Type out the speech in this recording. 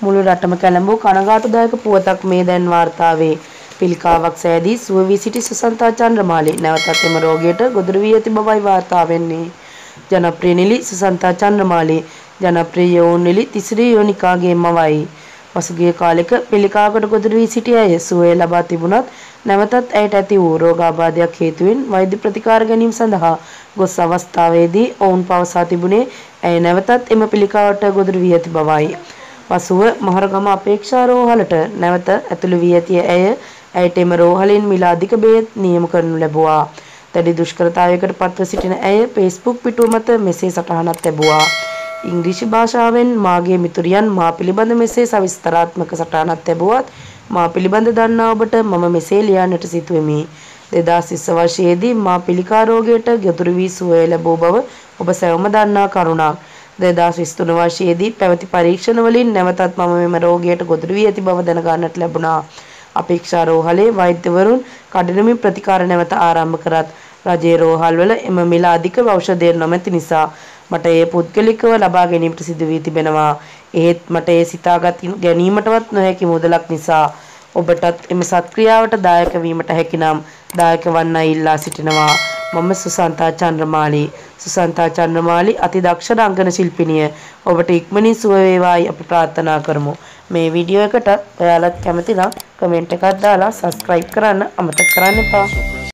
මුළු රටම කැළඹූ කනගාටුදායක පුවතක් මේ දැන් වාර්තා වේ. පිළිකාවක් සෑදී සුව වී සිටි සුසන්තා චන්ද්‍රමාලි නැවතත් එම රෝගයට ගොදුරු වී ඇති බවයි වාර්තා වෙන්නේ. ජනප්‍රිය නිලි සුසන්තා චන්ද්‍රමාලි ජනප්‍රිය යෝන් නිලි තිසිරි යෝනිකාගේ මවයි. පසුගිය කාලෙක පිළිකාවකට ගොදුරු වී සිටි අය සුවය ලබා තිබුණත් නැවතත් ඇයට ඇති වූ රෝගාබාධයක් හේතුවෙන් වෛද්‍ය ප්‍රතිකාර ගැනීම සඳහා ගොස් අවස්ථාවේදී ඔවුන් පවසා තිබුණේ ඇය නැවතත් එම පිළිකාවට ගොදුරු වී ඇති බවයි. පසුව මහරගම අපේක්ෂා රෝහලට නැවත ඇතුළු වී ඇති ඇය ඇයට එම රෝහලින් මිල අධික බෙහෙත් නියම කරනු ලැබුවා. දැඩි දුෂ්කරතාවයකට පත්ව සිටින ඇය ෆේස්බුක් පිටුව මත මෙසේ සටහනක් තැබුවා. ඉංග්‍රීසි භාෂාවෙන් මාගේ මිතුරියන් මා පිළිබඳ මෙසේ සවිස්තරාත්මක සටහනක් තැබුවත් මා පිළිබඳ දන්නා ඔබට මම මෙසේ ලියන්නට සිතුවෙමි. 2020 වර්ෂයේදී මා පිළිකා රෝගයට ගොදුරු වී සුවය ලැබූ බව ඔබ සැවම දන්නා කරුණක්. 2023 වර්ෂයේදී පැවති පරීක්ෂණ වලින් නැවතත් මම මෙම රෝගයට ගොදුරු වී ඇති බව දැනගන්නට ලැබුණා. අපේක්ෂා රෝහලේ වෛද්‍යවරුන් කඩිනමින් ප්‍රතිකාර නැවත ආරම්භ කරත් රජයේ රෝහල්වල එම මිල අධික ඖෂධය නොමැති නිසා මට එය පුද්ගලිකව ලබා ගැනීමට සිදු වී තිබෙනවා. එහෙත් මට එය සිතාගත් ගැනීමටවත් නොහැකි මුදලක් නිසා ඔබටත් එම සත්ක්‍රියාවට දායක වීමට හැකිනම් දායක වන්නයි ඉල්ලා සිටිනවා. මම සුසන්තා චන්ද්‍රමාලි. සුසන්තා චන්ද්‍රමාලි අති දක්ෂ රංගන ශිල්පිනිය. ඔබට ඉක්මනින් සුව වේවායි අපි ප්‍රාර්ථනා කරමු. මේ වීඩියෝ එකට ඔයාලත් කැමති නම් කමෙන්ට් එකක් දාලා සබස්ක්‍රයිබ් කරන්න අමතක කරන්න එපා.